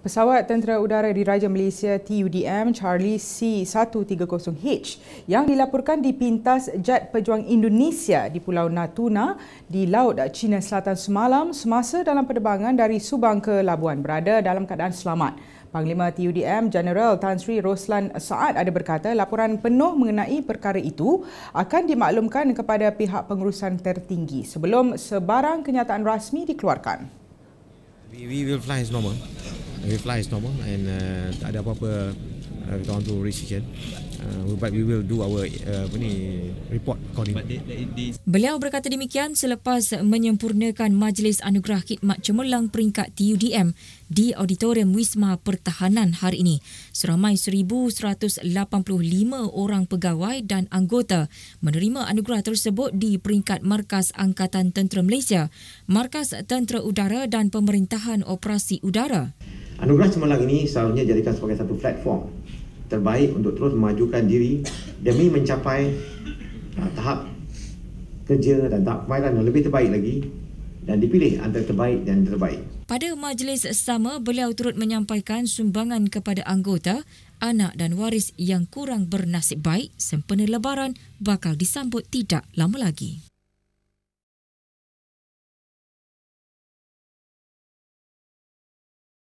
Pesawat Tentera Udara Diraja Malaysia TUDM Charlie C-130H yang dilaporkan dipintas jet pejuang Indonesia di Pulau Natuna di Laut Cina Selatan semalam semasa dalam penerbangan dari Subang ke Labuan berada dalam keadaan selamat. Panglima TUDM General Tan Sri Roslan Saad ada berkata laporan penuh mengenai perkara itu akan dimaklumkan kepada pihak pengurusan tertinggi sebelum sebarang kenyataan rasmi dikeluarkan. We, we will fly as normal we fly as normal and uh, tak ada apa-apa uh, kita orang tu risiko. Uh, but we will do our uh, apa ni report according. Beliau berkata demikian selepas menyempurnakan Majlis Anugerah Khidmat Cemerlang peringkat TUDM di Auditorium Wisma Pertahanan hari ini. Seramai 1,185 orang pegawai dan anggota menerima anugerah tersebut di peringkat Markas Angkatan Tentera Malaysia, Markas Tentera Udara dan Pemerintahan Operasi Udara. Anugerah Cemerlang ini seharusnya jadikan sebagai satu platform terbaik untuk terus memajukan diri demi mencapai uh, tahap kerja dan tahap pemairan yang lebih terbaik lagi dan dipilih antara terbaik dan terbaik. Pada majlis sama, beliau turut menyampaikan sumbangan kepada anggota, anak dan waris yang kurang bernasib baik sempena lebaran bakal disambut tidak lama lagi.